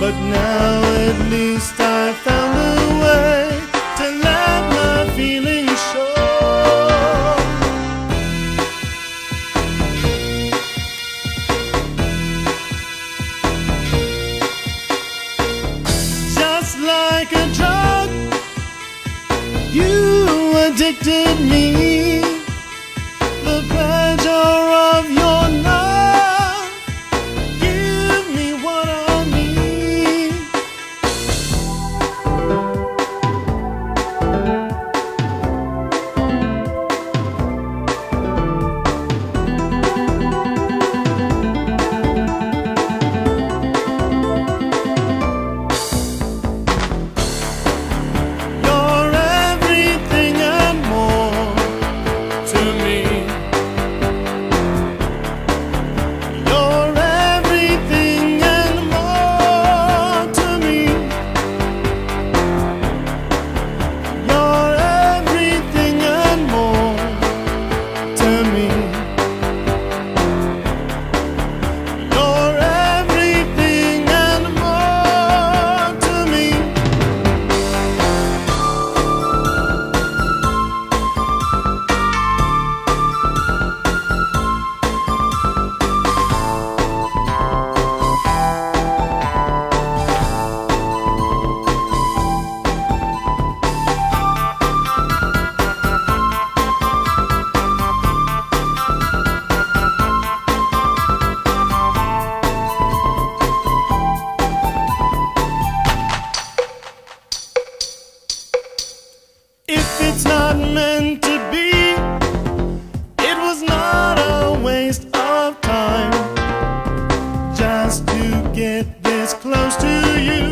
But now at least I found a way to let my feelings show. Just like a drug, you addicted me. get this close to you.